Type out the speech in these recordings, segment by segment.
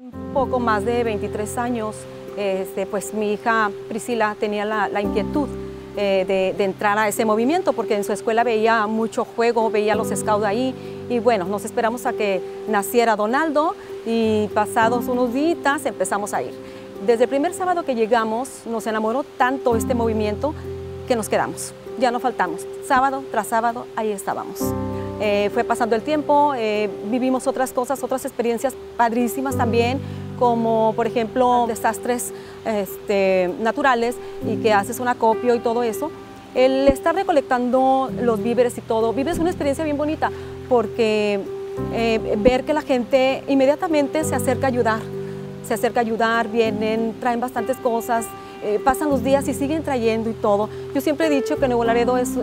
Un poco más de 23 años, este, pues mi hija Priscila tenía la, inquietud eh, de, de, entrar a ese movimiento porque en su escuela veía mucho juego, veía los scouts ahí y bueno, nos esperamos a que naciera Donaldo y pasados unos días empezamos a ir. Desde el primer sábado que llegamos nos enamoró tanto este movimiento que nos quedamos, ya no faltamos. Sábado tras sábado ahí estábamos. Eh, fue pasando el tiempo, eh, vivimos otras cosas, otras experiencias padrísimas también, como por ejemplo desastres este, naturales y que haces un acopio y todo eso. El estar recolectando los víveres y todo, vives una experiencia bien bonita porque eh, ver que la gente inmediatamente se acerca a ayudar, se acerca a ayudar, vienen, traen bastantes cosas, pasan los días y siguen trayendo y todo. Yo siempre he dicho que Nuevo Laredo es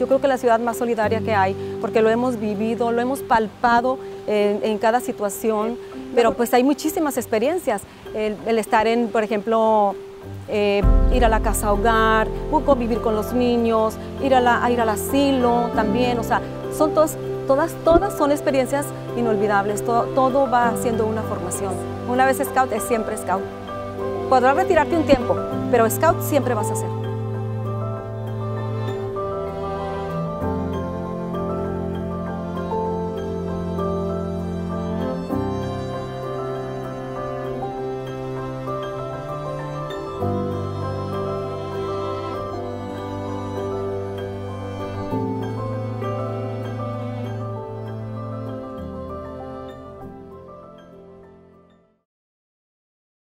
yo creo que la ciudad más solidaria que hay, porque lo hemos vivido, lo hemos palpado en, cada situación, pero pues hay muchísimas experiencias. El, estar en, por ejemplo, eh, ir a la casa hogar, vivir con los niños, ir, a, la, ir al asilo también, o sea, son todas, todas, todas son experiencias inolvidables, todo, todo va siendo una formación. Una vez scout es siempre scout. Podrás retirarte un tiempo, pero scout siempre vas a ser.